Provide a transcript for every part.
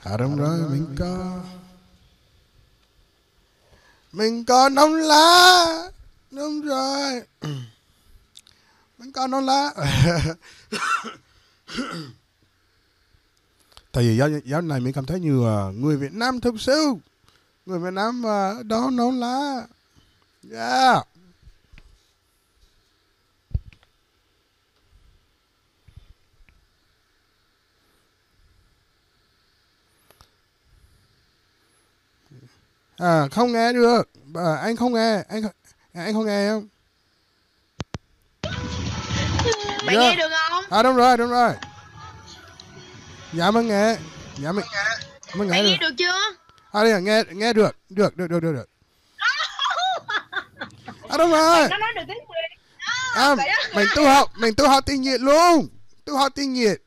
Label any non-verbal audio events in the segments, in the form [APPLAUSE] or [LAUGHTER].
Haram đúng rồi, mình có. Mình có nón lá. Đúng rồi. Mình có nón lá. [COUGHS] Tại vì giáo, giáo này mình cảm thấy như uh, người Việt Nam thực sự. Người Việt Nam uh, đó nón lá. Yeah. À, không nghe được. À, anh không nghe, anh anh không nghe không? Mày Dạ. nghe được không? À đúng rồi, đúng rồi. Dạ mình nghe. Dạ mình Mày nghe nghe được. được chưa? À đây là nghe nghe được. Được, được, được, được, được. À đúng rồi. Nó nói được tiếng Việt. À, á. mình tu học, mình tu học tiếng Việt luôn. Tu học tiếng Việt.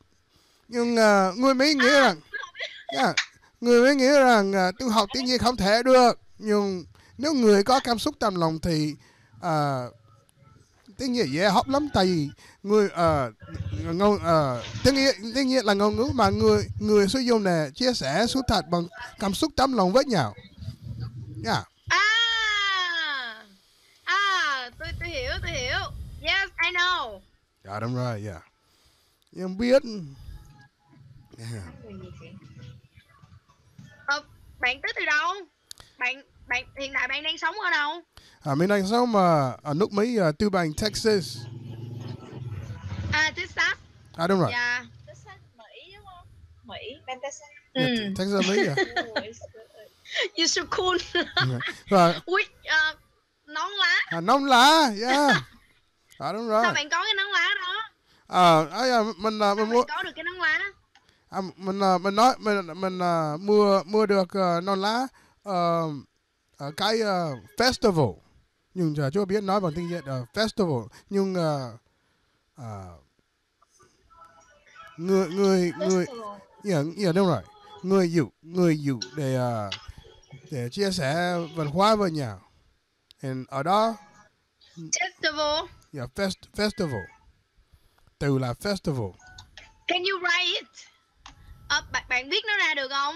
Nhưng uh, người Mỹ nghĩ rằng yeah, người Mỹ nghĩ rằng uh, tu học tiếng Việt không thể được. Nhưng nếu người có cảm xúc trong lòng thì uh, tiếng Việt dễ học lắm tại vì người uh, ngôn uh, tiếng Việt tiếng Việt là ngôn ngữ mà người người sử dụng để chia sẻ sự thật bằng cảm xúc trong lòng với nhau. Yeah. À. À, tôi tôi hiểu, tôi hiểu. Yes, I know. Dạ đúng rồi, yeah. Nhưng biết yeah. Bạn tới từ đâu? Bạn bạn hiện tại bạn đang sống ở đâu? À, mình đang sống uh, ở nước Mỹ, uh, Tư Bang, Texas. À, Texas. À đúng rồi, Dạ. Texas Mỹ đúng không? Mỹ Bang Texas. Ừ. yeah, Texas, Mỹ. Yeah. Ôi, You so cool. Rồi, Ui, ờ, nón lá. à, nón lá, yeah. [LAUGHS] À đúng rồi. Sao bạn có cái nón lá đó? À, à, yeah, mình uh, mình bạn mua có được cái nón lá? À, mình uh, mình nói mình mình uh, mua mua được uh, nón lá uh, ở cái uh, festival. Nhưng uh, chưa biết nói bằng tiếng Việt uh, festival. Nhưng uh, uh, người người người Festival. Yeah, yeah, đúng rồi. Người dụ, người dụ để uh, để chia sẻ văn hóa với nhau. And ở đó, Festival. yeah, fest, festival. Từ là festival. Can you write it? Ờ, bạn bạn viết nó ra được không?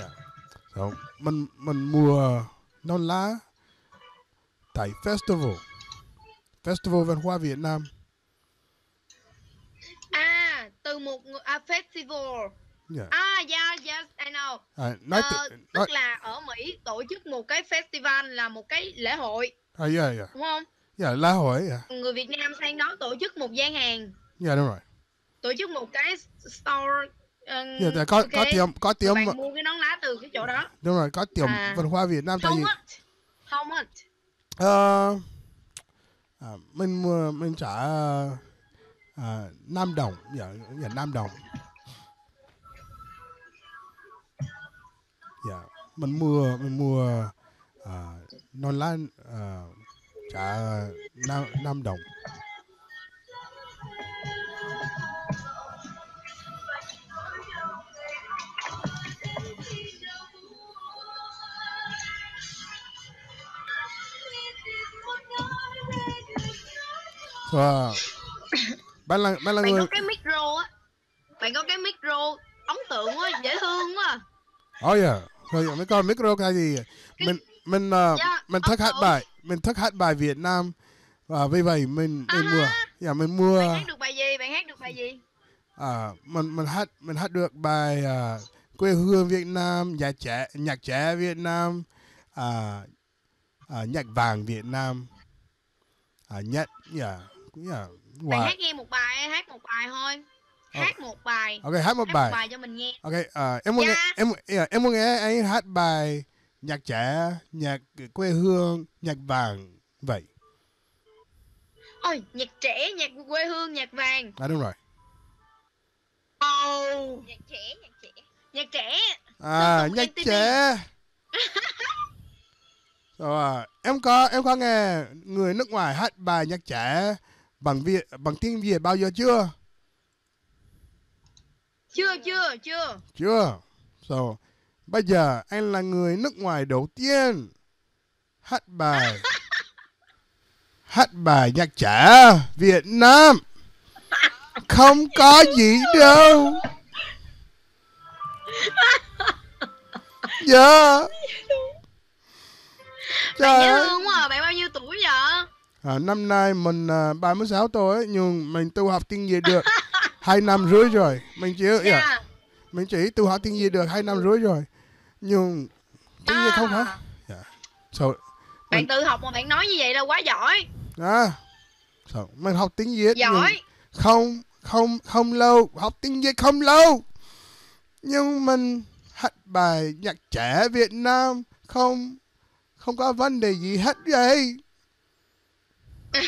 Yeah. So, mình mình mua non lá tại festival. Festival văn hóa Việt Nam. À, từ một à, festival. Yeah. À, yeah, yes, I know. À, nói Ờ, từ, nói, tức là ở Mỹ tổ chức một cái festival là một cái lễ hội, à, yeah, yeah. đúng không? Yeah, lá hội, yeah. Người Việt Nam sang đó tổ chức một gian hàng, Yeah, đúng rồi. tổ chức một cái store. Um, tại có có ok. tiệm có tiệm Bạn mua cái nón lá từ cái chỗ đó. đúng rồi, có tiệm À. văn hóa Việt Nam tại vì? How much? Ờ, à, mình mua mình trả à, 5 đồng dạ dạ 5 đồng dạ mình mua mình mua à, non lá à, trả 5, 5 đồng so, bạn là bạn là Bạn người có cái micro á. Bạn có cái micro ấn tượng quá, dễ thương quá. oh yeah rồi mấy con micro cái gì mình mình uh, Dạ, mình thích hát ấn bài mình thích hát bài Việt Nam và vì vậy mình mình À. mua dạ mình mua Bạn hát được bài gì? Bạn hát được bài gì? à mình mình hát mình hát được bài à, quê hương Việt Nam nhạc trẻ nhạc trẻ Việt Nam à, à, nhạc vàng Việt Nam à, nhạc dạ cũng dạ Bạn hát nghe một bài, hát một bài thôi. Ờ. Hát một bài. ok hát một Hát bài một bài cho mình nghe. ok à, em muốn Dạ. nghe em yeah, em muốn nghe anh hát bài nhạc trẻ nhạc quê hương nhạc vàng vậy Ôi, nhạc trẻ, nhạc quê hương, nhạc vàng. à đúng rồi Oh, Nhạc trẻ, nhạc trẻ. nhạc trẻ. à nhạc trẻ rồi [LAUGHS] à, em có em có nghe người nước ngoài hát bài nhạc trẻ bằng việt bằng tiếng việt bao giờ chưa Chưa, chưa, chưa. chưa so bây giờ anh là người nước ngoài đầu tiên. Hát bài. [LAUGHS] Hát bài nhạc trẻ Việt Nam. Không có gì đâu. [LAUGHS] Dạ. Bạn trời dễ ơi. thương quá à. bạn bao nhiêu tuổi vậy? À, năm nay mình à, 36 tuổi nhưng mình tu học tiếng Việt được hai năm rưỡi rồi. Mình chỉ dạ, dạ mình chỉ tu học tiếng Việt được hai năm rưỡi rồi nhưng tiếng Việt không hả? Dạ. So, bạn tự học mà bạn nói như vậy là quá giỏi. À, so, mình học tiếng Việt nhưng giỏi. không không không lâu. Học tiếng Việt không lâu. Nhưng mình hát bài nhạc trẻ Việt Nam không không có vấn đề gì hết vậy. [LAUGHS]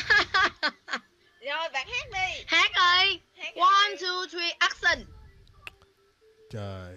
Rồi bạn hát đi. Hát ơi Hát one two three action. Trời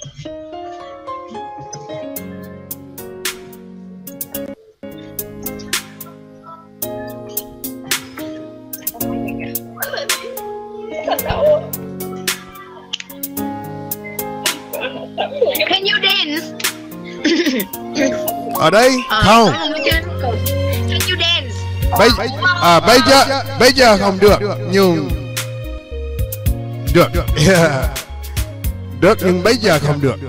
ở đây? Ờ, không. bây à, bây giờ bây giờ không được nhưng được. Yeah. [LAUGHS] được nhưng bây giờ không được. [LAUGHS]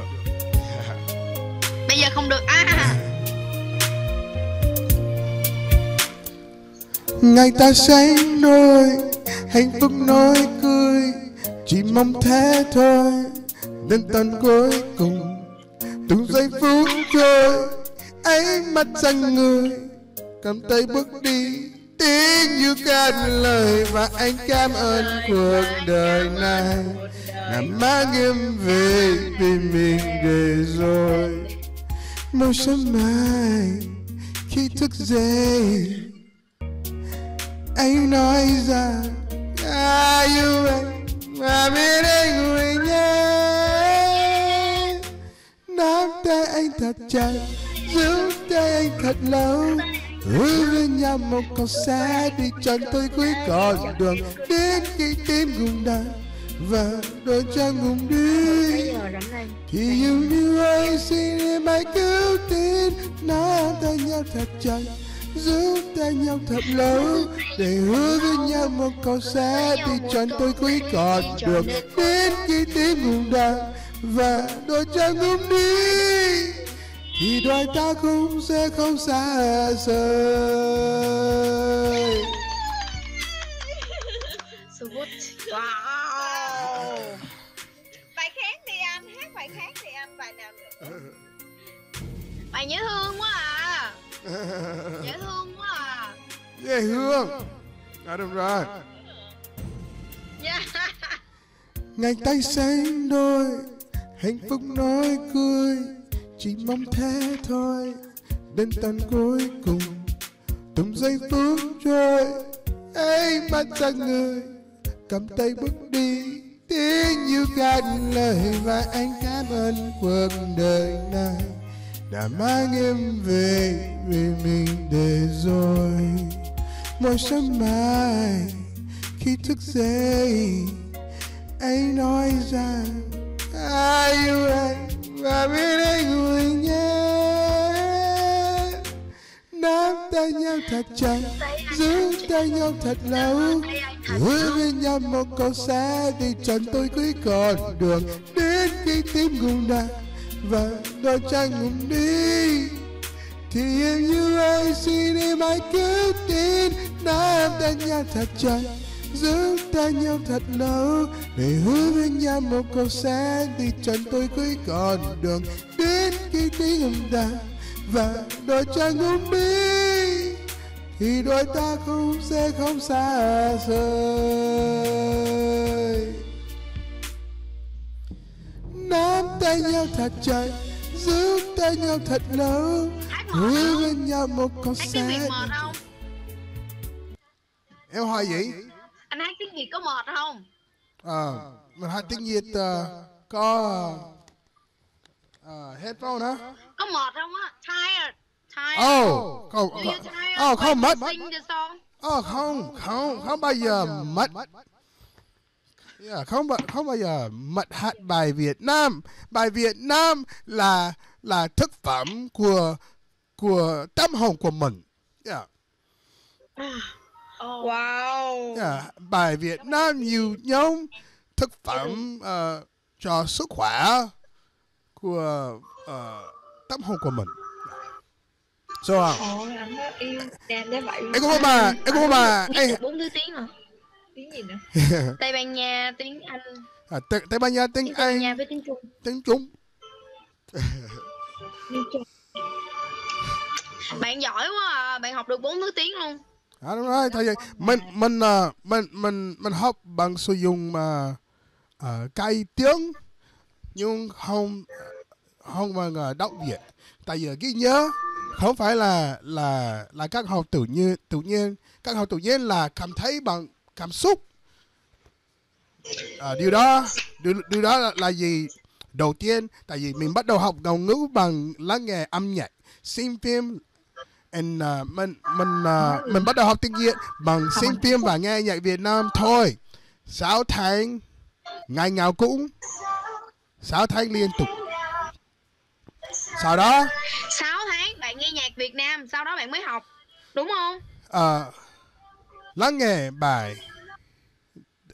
Bây giờ không được. À ngày ta sánh đôi hạnh phúc nói cười chỉ mong thế thôi đến tận cuối cùng từng giây phút trôi ánh mắt sang người cầm tay bước đi tiếng như cạn lời và anh cảm ơn cuộc đời này. Đã mang em về vì mình để rồi. Một sớm mai khi thức dậy, anh nói rằng I yêu anh và biết anh người nhé. Nắm tay anh thật chặt giữ tay anh thật lâu, hứa với nhau một con xe đi chân tới cuối con đường. Đến khi tim gùng đập và đôi chân gùng đi, thì yêu như anh xin em hãy cứu tin nắm tay nhau thật chặt, giữ tay nhau thật lâu, để hứa với nhau một câu sẽ đi chân tới cuối con đường. Đến khi tim ngừng đập và đôi chân ngừng đi thì đôi ta cũng sẽ không xa rời. So good Wow. Bài khác đi anh Hát bài khác đi anh Bài nào nữa bạn dễ thương quá à. [LAUGHS] Dễ thương quá à. Dễ hương à đúng rồi. Yeah. ngày tay xanh đôi hạnh phúc nói cười chỉ mong thế thôi. Đến tận cuối cùng, từng giây phút trôi. Ấy mắt sang người, cầm tay bước đi. Tiếng như cạn lời và anh cảm ơn cuộc đời này đã mang em về vì mình để rồi. Mỗi sớm mai, khi thức dậy, anh nói rằng, ai yêu anh? Và biết đây người nhé. Nắm tay nhau thật chặt, giữ tay nhau thật lâu. Hứa với nhau một câu xa đi trọn tôi cuối con đường đến khi tim ngừng đập và đôi chân ngừng đi, thì em như ai xin em hãy cứ tin. Nắm tay nhau thật chặt giữ tay nhau thật lâu để hứa với nhau một câu sẽ đi trọn tôi cuối con đường đến khi tiếng ngừng đập và đôi chân ngừng đi thì đôi ta cũng sẽ không xa rời. Nắm tay nhau thật chặt giữ tay nhau thật lâu hứa không? với nhau một câu hát tiếng việt sẽ mệt không em hỏi gì có mệt không? À mình tiếng việt ờ, có ờ, headphone hả có mệt không á? Tired tired. Oh không oh không mất Ờ, không không không bao giờ mất. Yeah, không bao- không bao giờ mất hát bài Việt Nam. Bài Việt Nam là là thực phẩm của của tâm hồn của mình. Yeah. Wow. Yeah. bài Việt Nam nhiều nhóm thực phẩm ờ, cho sức khỏe của ờ, tâm hồn của mình. So Ồ, anh có yêu Nè, để vậy em có mà em có mà em Bốn thứ tiếng hả? Tiếng gì nữa? [LAUGHS] Tây Ban Nha, tiếng Anh. À, Tây, Tây Ban Nha tiếng Tiếng Tây Ban Nha Anh với tiếng Trung. Tiếng Trung. Bạn giỏi quá à, bạn học được bốn thứ tiếng luôn đúng rồi. Tại vì mình mình mình mình mình học bằng sử dụng mà uh, cái tiếng nhưng không không bằng uh, đọc Việt. Tại vì ghi nhớ không phải là là là các học tự nhiên tự nhiên các học tự nhiên là cảm thấy bằng cảm xúc. À, điều đó điều, điều đó là, là gì? Đầu tiên tại vì mình bắt đầu học ngôn ngữ bằng lắng nghe âm nhạc xem phim and uh, mình mình uh, mình bắt đầu học tiếng Việt bằng xem phim và nghe nhạc Việt Nam thôi. Sáu tháng ngày nào cũng. Sáu tháng liên tục. Sau đó? 6 tháng bạn nghe nhạc Việt Nam Sau đó bạn mới học Đúng không? uh, lắng nghe bài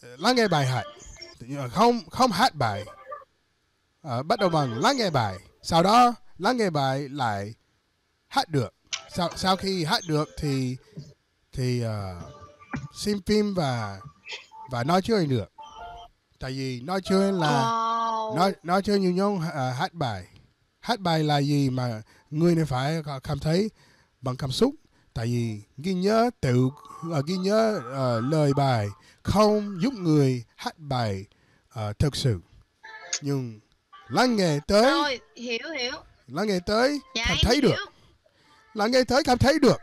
lắng nghe bài hát. Không không hát bài. Ờ, bắt đầu bằng lắng nghe bài. Sau đó lắng nghe bài lại hát được sau sau khi hát được thì thì uh, xem phim và và nói chuyện được tại vì nói chuyện là Ồ. nói nói chơi nhiều nhóm à, hát bài. Hát bài là gì mà người này phải cảm thấy bằng cảm xúc. Tại vì ghi nhớ tự à, ghi nhớ à, lời bài không giúp người hát bài à, thực sự. Nhưng lắng nghe tới Rồi, hiểu hiểu. lắng nghe tới Dạ thấy được là ngay nghe tới cảm thấy được.